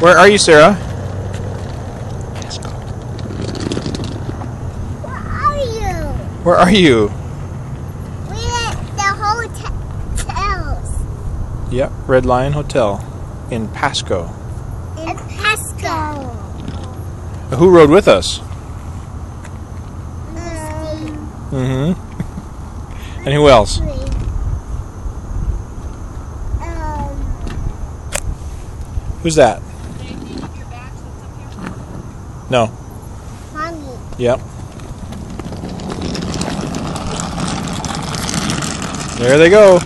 Where are you, Sarah? Where are you? Where are you? We're at the hotels Yep, Red Lion Hotel in Pasco. in Pasco. Who rode with us? Mm-hmm. And who else? Um, Who's that? No. mommy. Yep. There they go.